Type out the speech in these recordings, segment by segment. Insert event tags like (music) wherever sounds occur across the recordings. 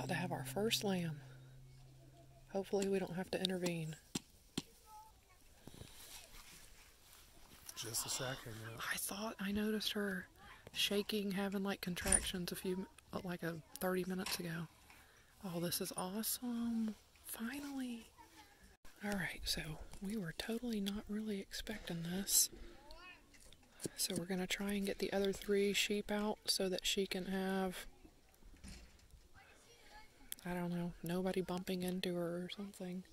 about to have our first lamb. Hopefully, we don't have to intervene. Just a second. out. I thought I noticed her shaking, having like contractions a few, like a 30 minutes ago. Oh, this is awesome. Finally. All right, so we were totally not really expecting this. So we're going to try and get the other three sheep out so that she can have, I don't know, nobody bumping into her or something.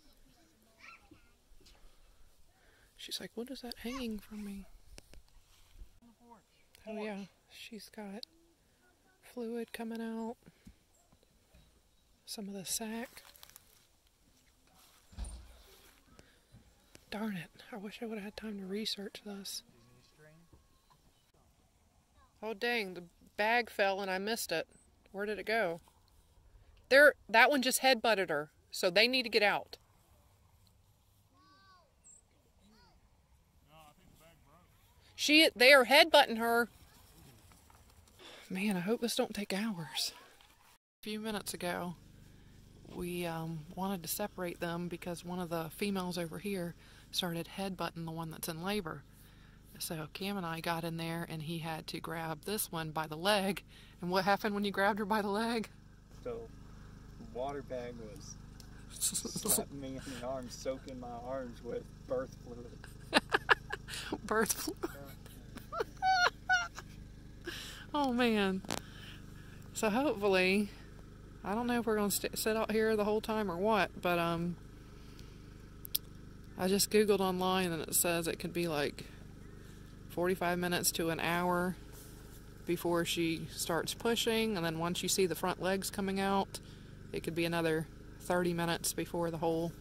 She's like, what is that hanging from me? Oh yeah, she's got fluid coming out. Some of the sack. Darn it, I wish I would have had time to research this. Oh dang, the bag fell and I missed it. Where did it go? There, that one just head butted her, so they need to get out. She, they are headbutting her. Man, I hope this don't take hours. A few minutes ago, we um, wanted to separate them because one of the females over here started headbutting the one that's in labor. So Cam and I got in there, and he had to grab this one by the leg. And what happened when you grabbed her by the leg? The water bag was (laughs) slapping me in the arms, soaking my arms with birth fluid. (laughs) Birth fluid. (laughs) oh man. So hopefully, I don't know if we're gonna sit out here the whole time or what, but um, I just googled online and it says it could be like 45 minutes to an hour before she starts pushing, and then once you see the front legs coming out, it could be another 30 minutes before the whole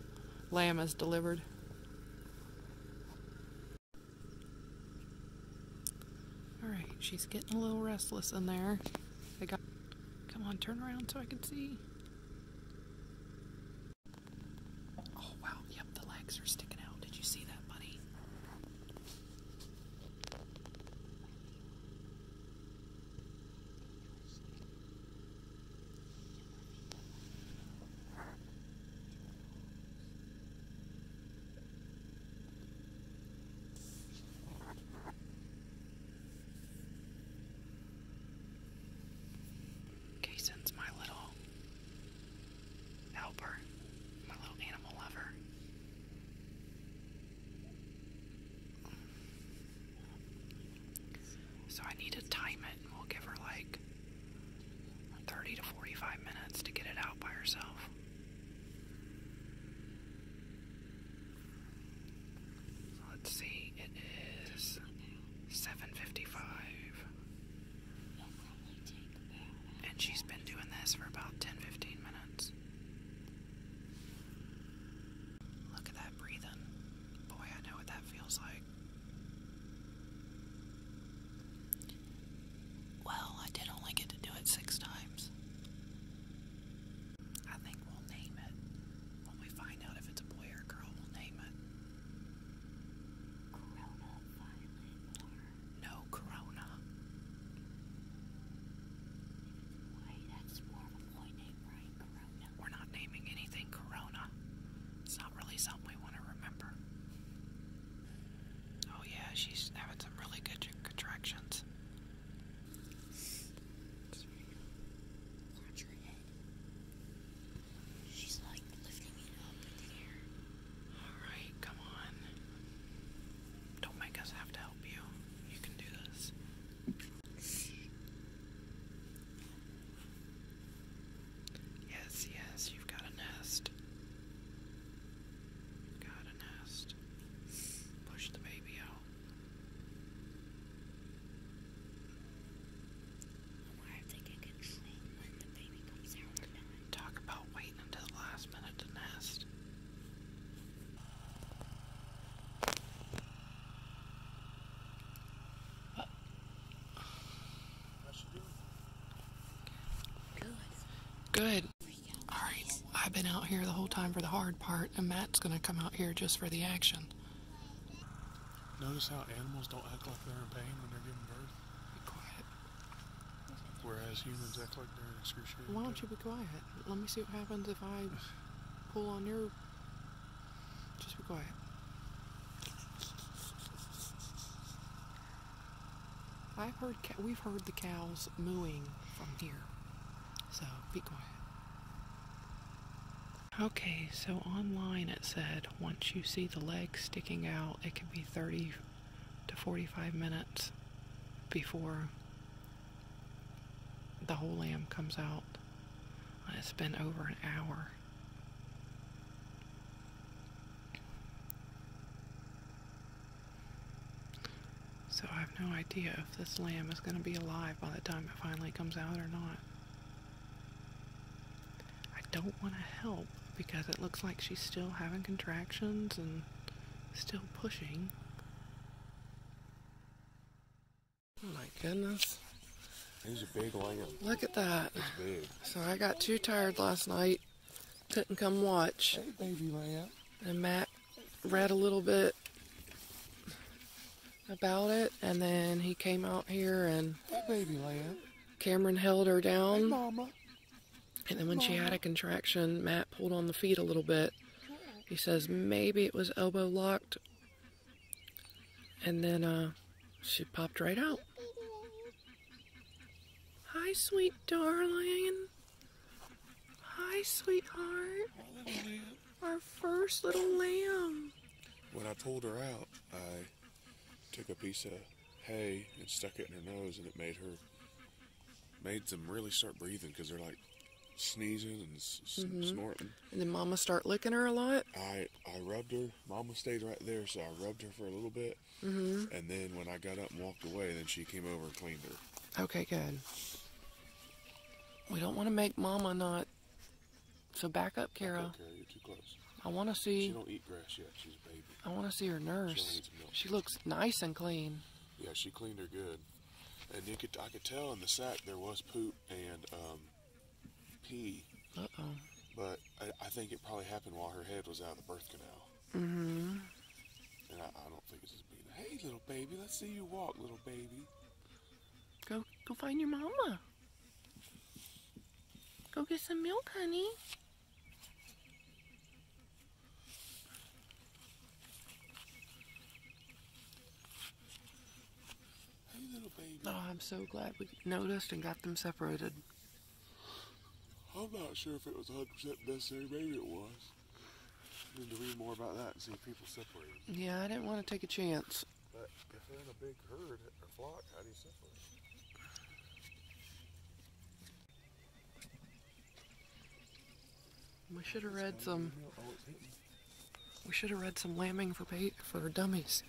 lamb is delivered. All right, she's getting a little restless in there. They got. Come on, turn around so I can see. Good. Alright, I've been out here the whole time for the hard part, and Matt's gonna come out here just for the action. Notice how animals don't act like they're in pain when they're giving birth, Be quiet. whereas humans act like they're in excruciating Why don't you be quiet? Let me see what happens if I pull on your. Just be quiet. I've heard we've heard the cows mooing from here, so be quiet. Okay, so online it said once you see the legs sticking out, it can be 30 to 45 minutes before the whole lamb comes out. It's been over an hour. So I have no idea if this lamb is going to be alive by the time it finally comes out or not. I don't want to help because it looks like she's still having contractions and still pushing. Oh my goodness. He's a big lamb. Look at that. It's big. So I got too tired last night, couldn't come watch, Hey, baby lamb. and Matt read a little bit about it, and then he came out here and Hey, baby lamb. Cameron held her down. Hey, mama. And then when she had a contraction, Matt pulled on the feet a little bit. He says maybe it was elbow locked, and then uh, she popped right out. Hi, sweet darling. Hi, sweetheart. Our first little lamb. When I pulled her out, I took a piece of hay and stuck it in her nose, and it made her made them really start breathing because they're like sneezing and s- s- snorting. And then Mama start licking her a lot. I I rubbed her. Mama stayed right there, so I rubbed her for a little bit, Mm-hmm. and then when I got up and walked away, then she came over and cleaned her. Okay, good. We don't want to make Mama not. So back up, Kara. Okay, you're too close. I want to see. She don't eat grass yet. She's a baby. I want to see her nurse. milk. She looks nice and clean. Yeah, she cleaned her good, and you could I could tell in the sack there was poop and um, pee, Uh oh. but I, I think it probably happened while her head was out of the birth canal, Mm-hmm. and I, I don't think it's just being. Hey, little baby, let's see you walk, little baby. Go, go find your mama. Go get some milk, honey. Hey, little baby. Oh, I'm so glad we noticed and got them separated. I'm not sure if it was 100 percent necessary. Maybe it was. I need to read more about that and see if people separated. Yeah, I didn't want to take a chance. But if they're in a big herd or flock, how do you separate? We should have read some. Oh. We should have read some lambing for ba- for dummies.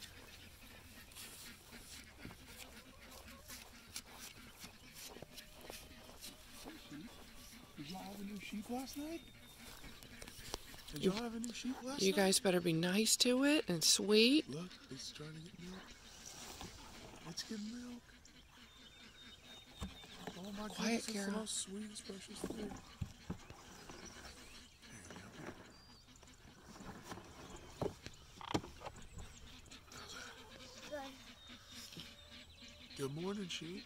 Did y'all have a new sheep last night? Did y'all have a new sheep last You night? guys better be nice to it and sweet. Look, it's trying to get milk. It's getting milk. Oh my Quiet, goodness, it's the Carol. most sweetest, precious thing. Good morning, sheep.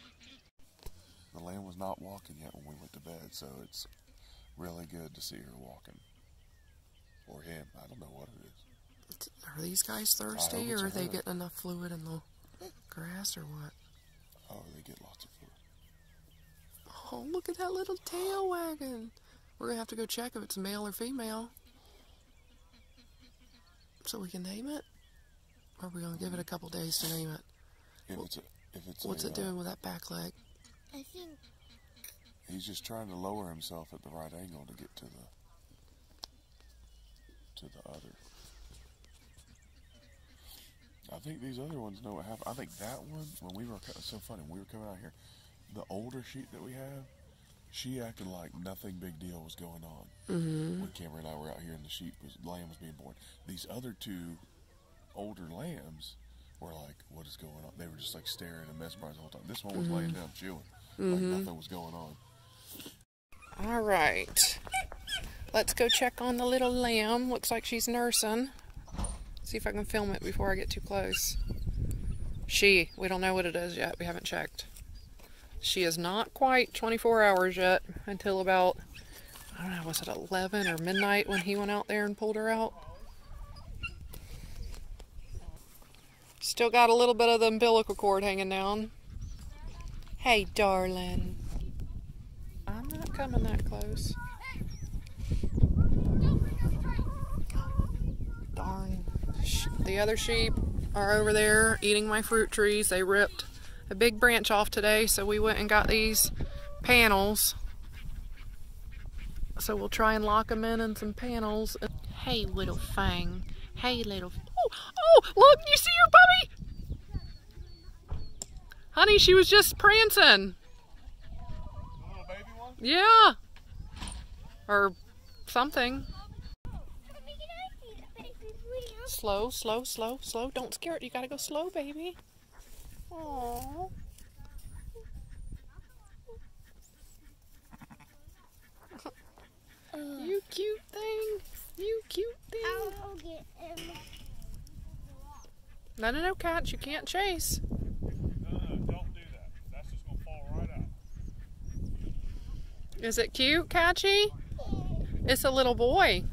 The lamb was not walking yet when we went to bed, so it's really good to see her walking. Or him. I don't know what it is. Are these guys thirsty, or are they herd. getting enough fluid in the grass, or what? Oh, they get lots of fluid. Oh, look at that little tail wagging. We're gonna have to go check if it's male or female, so we can name it. Or are we gonna give it a couple days to name it? If it's a, if it's What's a, it uh, doing with that back leg? I think He's just trying to lower himself at the right angle to get to the to the udder. I think these other ones know what happened. I think that one, when we were, so funny, when we were coming out here, the older sheep that we have, she acted like nothing big deal was going on. Mm-hmm. When Cameron and I were out here and the sheep was, lamb was being born. These other two older lambs were like, what is going on? They were just like staring and mesmerized the whole time. This one was laying down chewing, like nothing was going on. All right. Let's go check on the little lamb. Looks like she's nursing. See if I can film it before I get too close. She. We don't know what it is yet. We haven't checked. She is not quite 24 hours yet until about, I don't know, was it 11 or midnight when he went out there and pulled her out? Still got a little bit of the umbilical cord hanging down. Hey, darling. I'm coming that close. Darn. The other sheep are over there eating my fruit trees. They ripped a big branch off today, so we went and got these panels. So we'll try and lock them in in some panels. Hey, little Fang. Hey, little. Oh, oh, look! You see your puppy? Honey, she was just prancing. Little baby one? Yeah. Or something. Slow, slow, slow, slow. Don't scare it. You gotta go slow, baby. Aww. You cute thing. You cute thing. I'll go get him. No, no, no, cats. You can't chase. No, no, don't do that. That's just gonna fall right out. Is it cute, Catchy? It's a little boy.